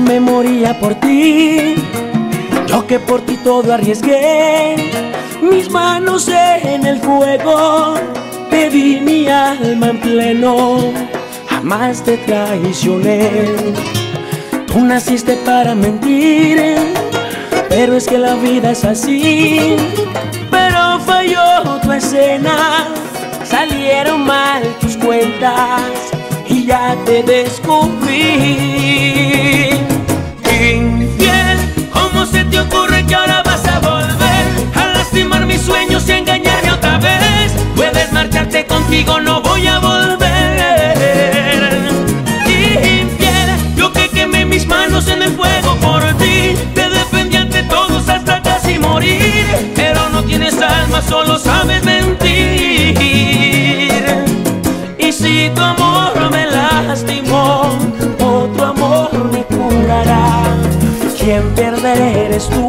me moría por ti, yo que por ti todo arriesgué, mis manos en el fuego, te di mi alma en pleno, jamás te traicioné. Tú naciste para mentir, pero es que la vida es así, pero falló tu escena, salieron mal tus cuentas y ya te descubrí. contigo no voy a volver. Infiel, yo que quemé mis manos en el fuego por ti. Te defendí ante todos hasta casi morir. Pero no tienes alma, solo sabes mentir. Y si tu amor me lastimó, otro amor me curará. Quien perderé eres tú.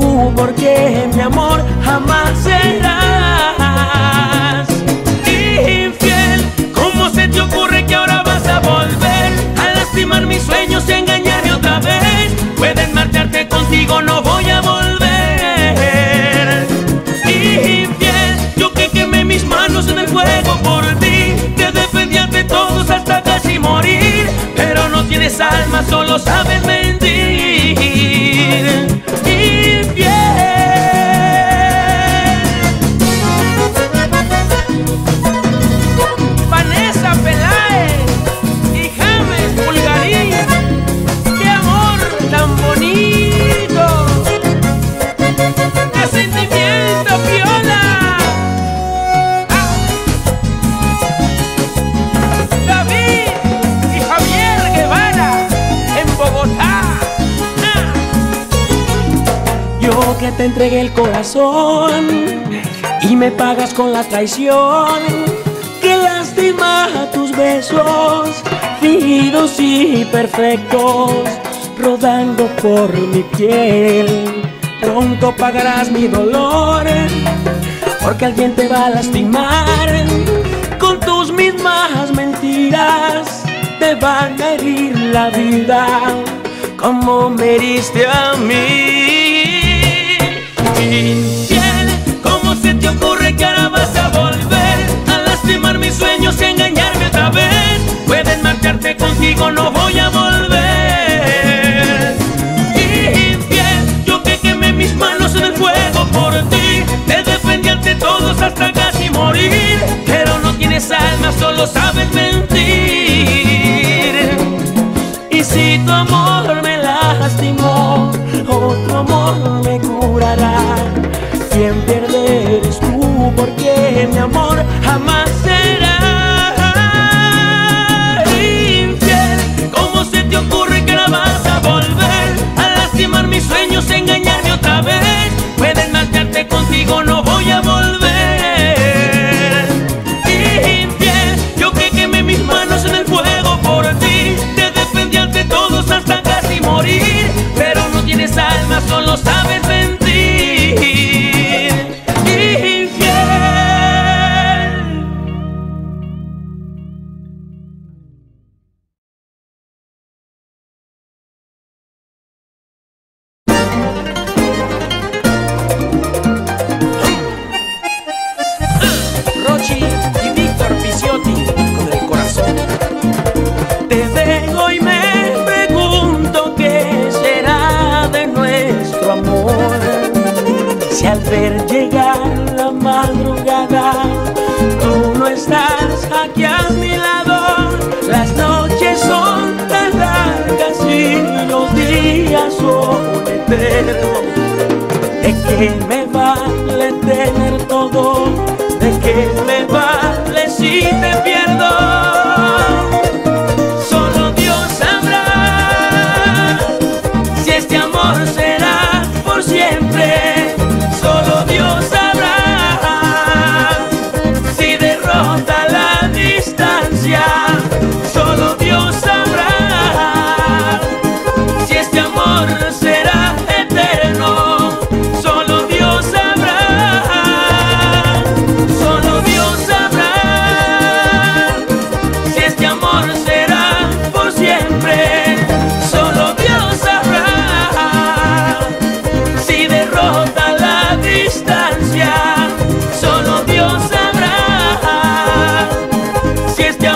Yo que te entregué el corazón y me pagas con la traición. Qué lástima tus besos, fingidos y perfectos, rodando por mi piel. Pronto pagarás mi dolor, porque alguien te va a lastimar. Con tus mismas mentiras te van a herir la vida, como me heriste a mí. ¿cómo se te ocurre que ahora vas a volver a lastimar mis sueños y engañarme otra vez? Pueden marcharte contigo, no voy a volver.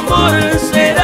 amor será.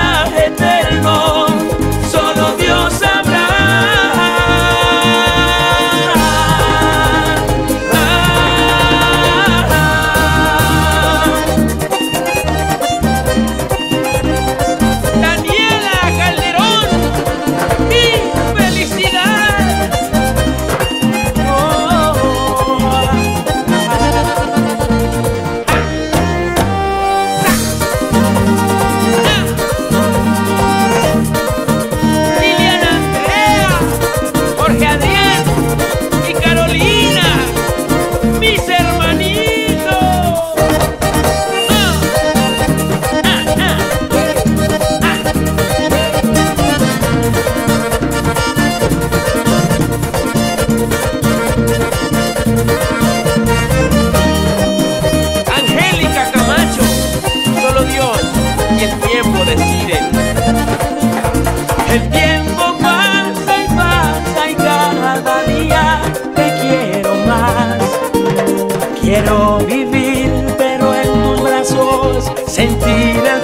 Vivir, pero en tus brazos sentir el